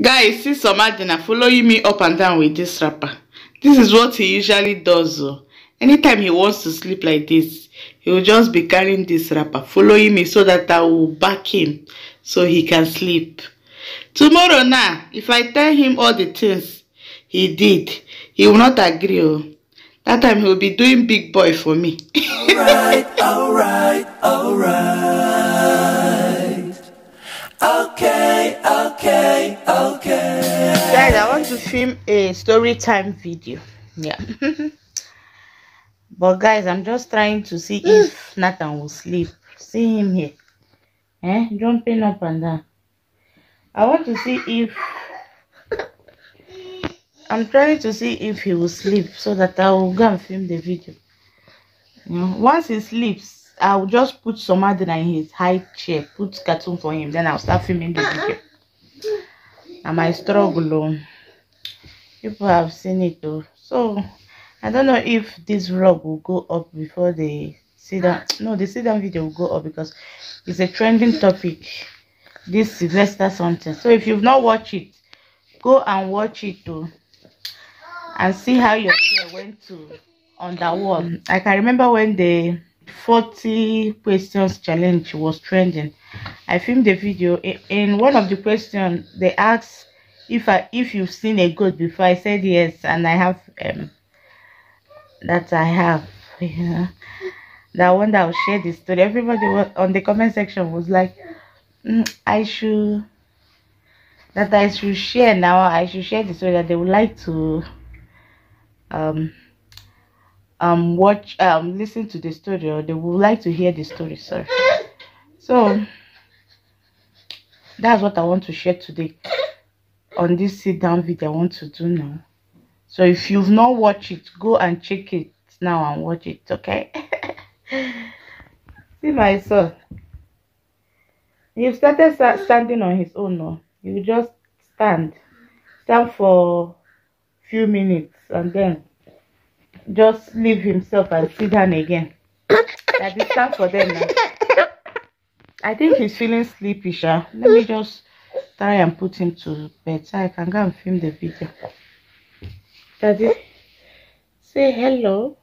Guys, see Somadina following me up and down with this rapper. This is what he usually does. Oh. Anytime he wants to sleep like this, he will just be carrying this rapper, following me so that I will back him so he can sleep. Tomorrow now, if I tell him all the things he did, he will not agree. Oh. That time he will be doing big boy for me. alright, alright, alright. Okay, okay. Want to film a story time video. Yeah. but guys, I'm just trying to see if Nathan will sleep. See him here. Eh? Jumping up and down. I want to see if I'm trying to see if he will sleep so that I will go and film the video. You know, once he sleeps, I'll just put some other in his high chair, put cartoon for him, then I'll start filming the video. And my struggle, oh. People have seen it though. So I don't know if this vlog will go up before the sit down. No, the sit down video will go up because it's a trending topic. This Sylvester something. So if you've not watched it, go and watch it too and see how your hair went to on that wall. I can remember when the 40 questions challenge was trending. I filmed the video. In one of the questions, they asked if I if you've seen a goat before. I said yes, and I have um that I have. Yeah. That one that will share the story. Everybody was on the comment section was like, mm, I should that I should share now. I should share the story that they would like to um um watch um listen to the story or they would like to hear the story sorry so that's what i want to share today on this sit down video i want to do now so if you've not watched it go and check it now and watch it okay see my son you started standing on his own no you just stand stand for few minutes and then just leave himself and sit down again. that is time for them now. I think he's feeling sleepy, Sha. Let me just try and put him to bed so I can go and film the video. Daddy, say hello.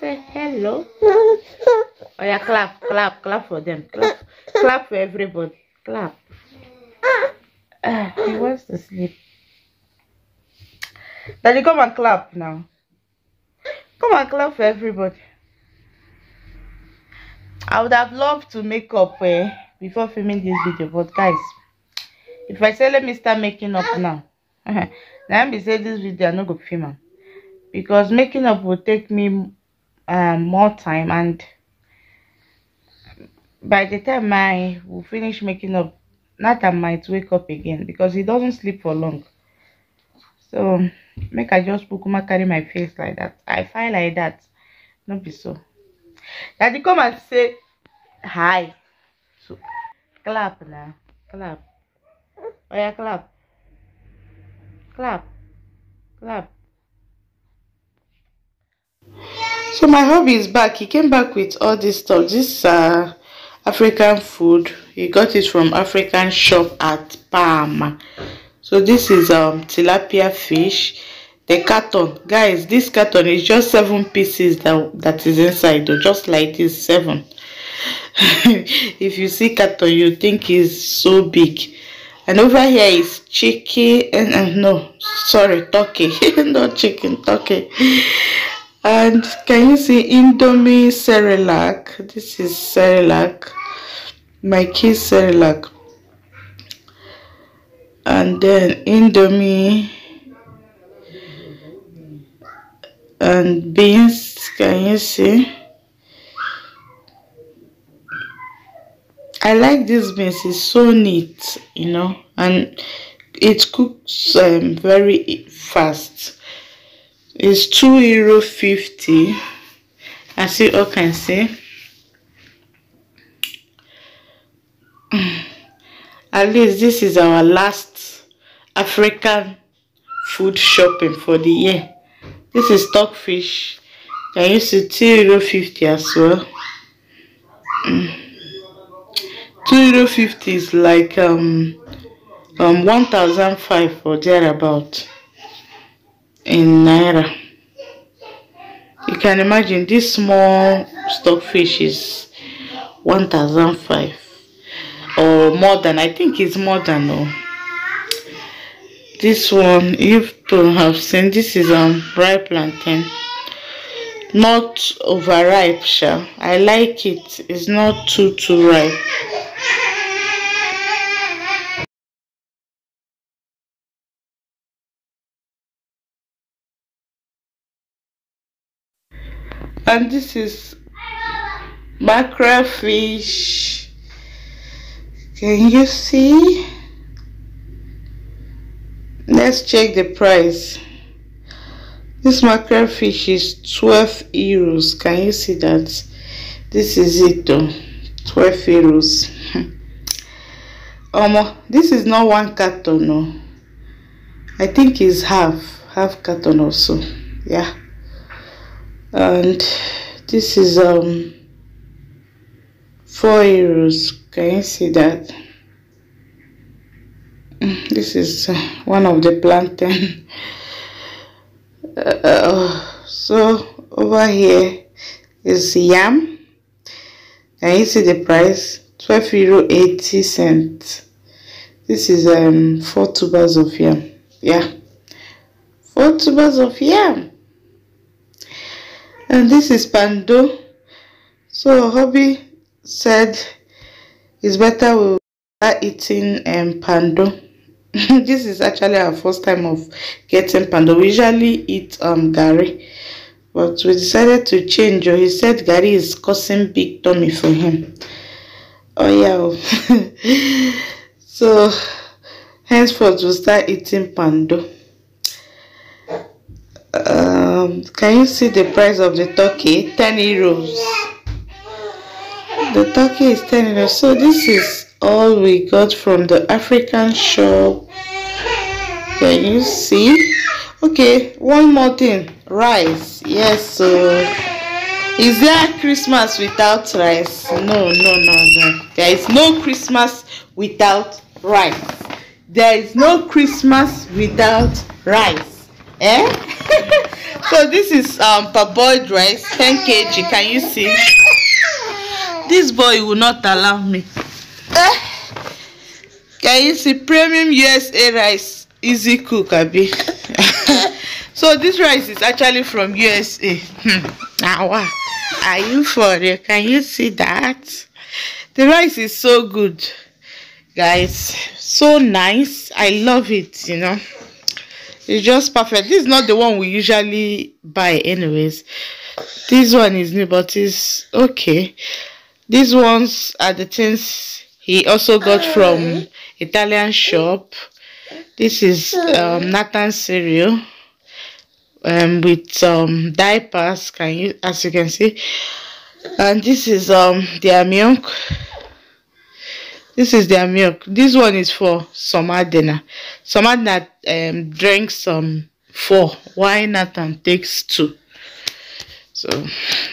Say hello. Oh yeah, clap, clap, clap for them. Clap, clap for everybody. Clap. Uh, he wants to sleep. Daddy, come and clap now. Come and clap for everybody. I would have loved to make up uh, before filming this video, but guys, if I say let me start making up now, let me say this video I'm not to film because making up will take me um, more time and by the time I will finish making up, Nathan might wake up again because he doesn't sleep for long. So make i just kukuma carry my face like that. I find like that. No be so. Daddy come and say hi so clap now. Clap. Oh yeah clap. Clap. Clap. So my hubby is back. He came back with all this stuff. This uh african food. He got it from african shop at Palma. so this is um tilapia fish. The carton. Guys this carton is just seven pieces that that is inside just like this seven if you see carton you think is so big. And over here is chicken and no sorry turkey. Not chicken turkey. And can you see indomie cerelac? This is cerelac. My kids cerelac. And then indomie. And beans can you see I like this beans it's so neat you know and it cooks um, very fast. It's two euro 50 as you all can see. At least this is our last African food shopping for the year. This is stockfish. Can you see 2 euro 50 as well mm. 2 euro 50 is like um um 1005 or thereabout in naira. You can imagine this small stockfish is 1005 or more than i think it's more than no this one if you to have seen this is um ripe plantain. Not overripe sha. I like it. It's not too too ripe and this is mackerel fish can you see? Let's check the price. This mackerel fish is 12 euros. Can you see that? This is it though. 12 euros. Um this is not one carton no. I think it's half half carton also yeah and this is um four euros. Can you see that? This is uh, one of the plantain uh, so over here is yam. Can you see the price? 12 euro 80 cents. This is um four tubers of yam. Yeah. Four tubers of yam and this is poundo. So hobby said it's better we start eating um poundo. This is actually our first time of getting poundo. We usually eat um gari but we decided to change. He said gari is causing big tummy for him. Oh yeah. So henceforth we'll start eating poundo um can you see the price of the turkey? 10 euros. The turkey is 10 euros. So this is all we got from the african shop. Can you see? Okay one more thing. Rice. Yes so is there christmas without rice? No no no no. There is no christmas without rice. There is no christmas without rice. Eh so this is um parboiled rice 10 kg. Can you see? This boy will not allow me. Can you see? Premium usa rice. Easy cook abi. So this rice is actually from usa hmm. now wow. are you for real? Can you see that? The rice is so good guys. So nice. I love it you know it's just perfect. This is not the one we usually buy anyways. This one is new but it's okay. These ones are the things he also got from italian shop. This is um nathan cereal um with um diapers can you as you can see. And this is um their milk this is their milk. This one is for Somadina summer that um drinks some four. Why nathan takes two? So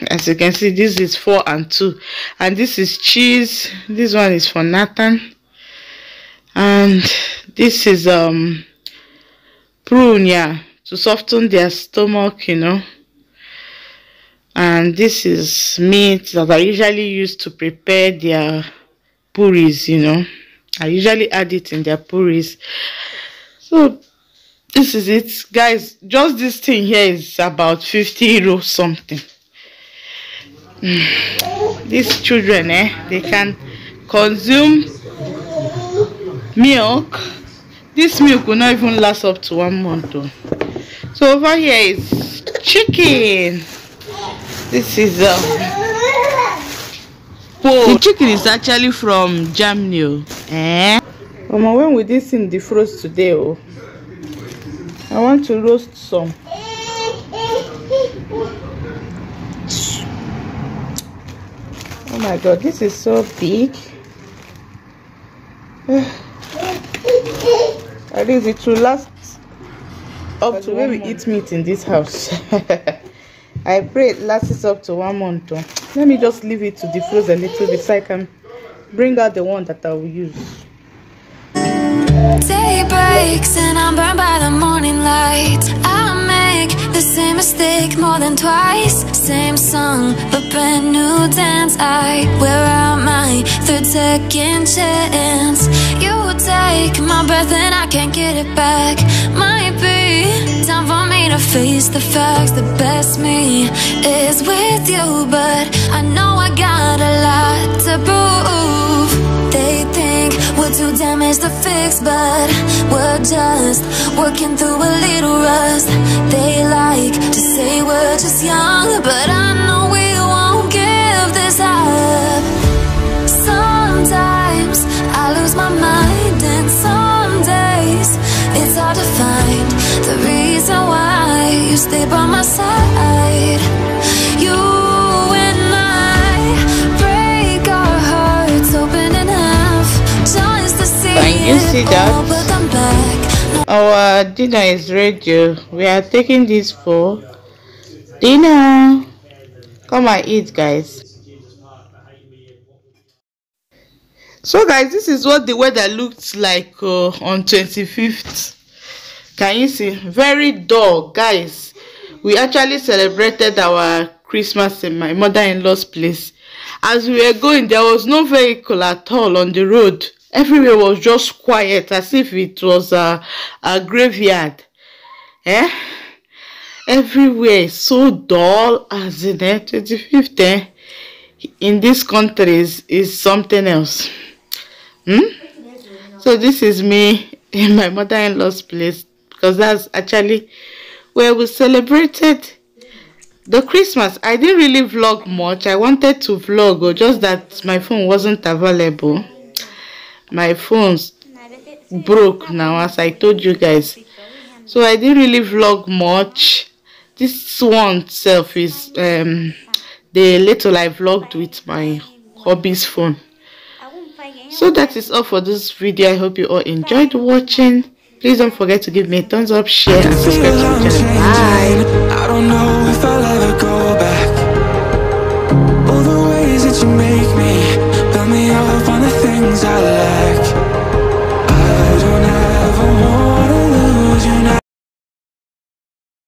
as you can see this is four and two. And this is cheese. This one is for nathan. And this is um prune yeah to soften their stomach you know. And this is meat that i usually use to prepare their puris you know. I usually add it in their puris. So this is it. Guys just this thing here is about 50 euro something. Mm. these children eh they can consume milk. This milk will not even last up to one month though so over here is chicken. This is um the chicken is actually from germany oh. eh? Mama, when will this thing defrost today oh i want to roast some. Oh my god this is so big. At least it will last up to when we eat meat in this house i pray it lasts up to one month let me just leave it to defrost a little bit so i can bring out the one that i will use Day breaks and I'm burned by the morning light. I make the same mistake more than twice. Same song, but brand new dance. I wear out my third second chance. You take my breath and I can't get it back. Might face the facts. The best me is with you, but I know I got a lot to prove. They think we're too damaged to fix, but we're just working through a little rust. They like to say we're just young, but I know we stay by my side. You and I break our hearts open in half to see Can you see that? all, but I'm back. Our dinner is ready. We are taking this for dinner. Come and eat, guys. So, guys, this is what the weather looked like uh, on 25th. Can you see? Very dull, guys. We actually celebrated our Christmas in my mother-in-law's place. As we were going, there was no vehicle at all on the road. Everywhere was just quiet, as if it was a, a graveyard. Eh? Everywhere so dull, as in eh, 25th, eh? in these countries is something else. Hmm? So this is me in my mother-in-law's place because that's actually where we celebrated the Christmas. I didn't really vlog much. I wanted to vlog, or just that my phone wasn't available. My phone's broke now, as I told you guys. So I didn't really vlog much. This one self is um the little I vlogged with my hobby's phone. So that is all for this video. I hope you all enjoyed watching. Please don't forget to give me a thumbs up, share, and subscribe to my channel. Bye. I